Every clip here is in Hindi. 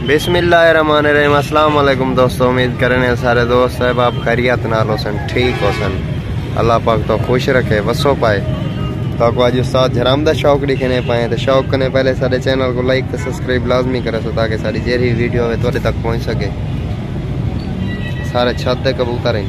अस्सलाम वालेकुम दोस्तों, उम्मीद करें सारे दोस्त साहब आप खैरियत नाल सन ठीक हो सन अल्लाह पाक तो खुश रखे वसो पाए। तो आज उस्ताद जराम का शौक दिखने पाए तो शौक करने पहले सारे चैनल को लाइक तो सब्सक्राइब लाजमी करे सो ताकि सारी जेरी वीडियो है थोड़े तक पहुँच सके। सारे छत कबूतर हैं।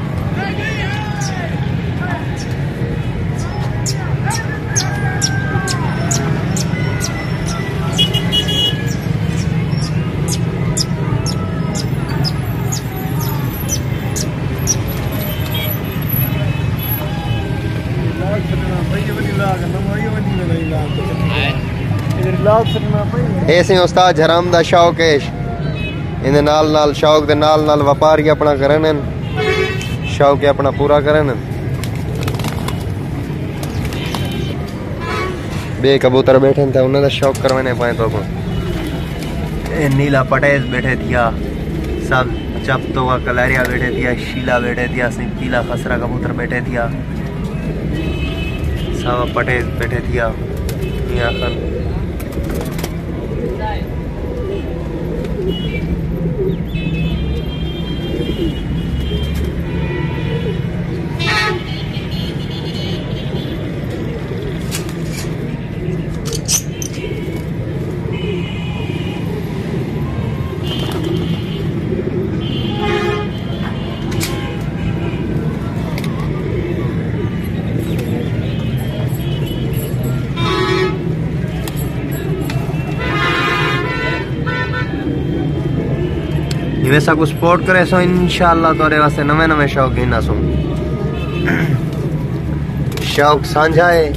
ऐसे उस्ताद हराम दा शौक है। इन नाल नाल शौक दे नाल नाल व्यापार ही अपना करन। शौक अपना पूरा करन। बे कबूतर बैठे थे उन्हें शौक करवाने पाए तो नीला पटेज बैठे थिया सब चप तो कलारिया बैठे थिया शीला बैठे थिया सिंह पीला खसरा कबूतर बैठे थिया सब पटे बैठे थिया खन वैसा कुछ सपोर्ट करे सो इंशाल्लाह तोरे वास्ते नवे नवे शौक गिना सो शौक साझा है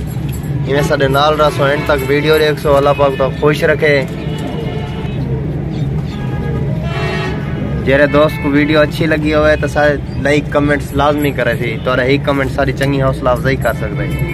इवें साडे नाल रसो एंड तक वीडियो देख सो, अल्लाह पाक तो खुश रखे। जेरे दोस्त को वीडियो अच्छी लगी हो तो सारे लाइक कमेंट्स लाजमी करे थी। तो ही कमेंट सारी चंगी हौसला अफजाई कर सकते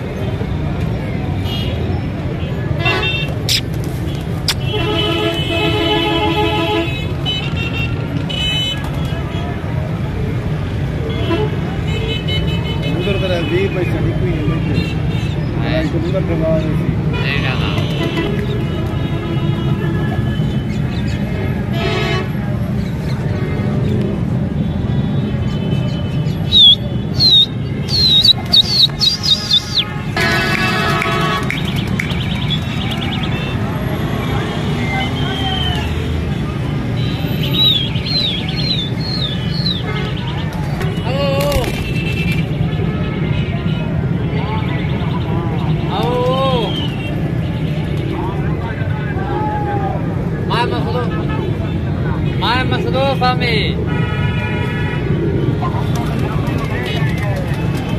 पैसा नहीं कोई नहीं तो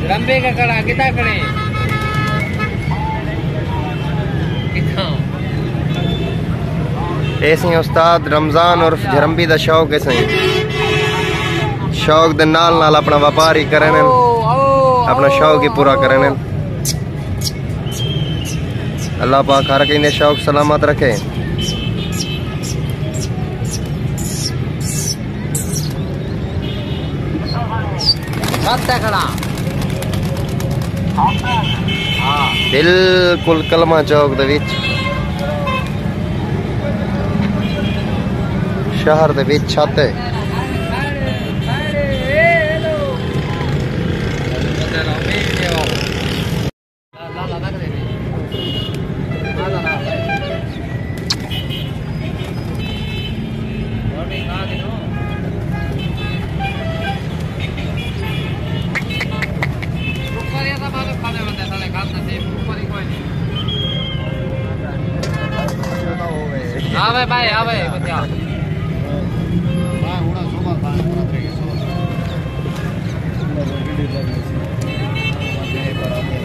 लंबे का कड़ा कितना कड़े ऐसे उस्ताद रमज़ान और जरम्बी का शौक ऐसे शौक दे नाल नाल अपना व्यापार ही। करे अपना शौक ही पूरा करे अल्लाह पाक हर किसी शौक सलामत रखे। बिल्कुल कलमा चौक ਦੇ ਵਿੱਚ ਸ਼ਹਿਰ ਦੇ ਵਿੱਚ ਛੱਤ ਹੈ આવે ભાઈ, આવે બધા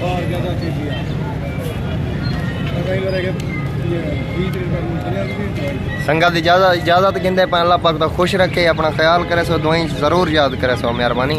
और ज़्यादा इजाज़त इजाज़त गिंदे पे अल्लाह खुश रखे अपना ख्याल करे सो दुआई ज़रूर याद करे सो मेहरबानी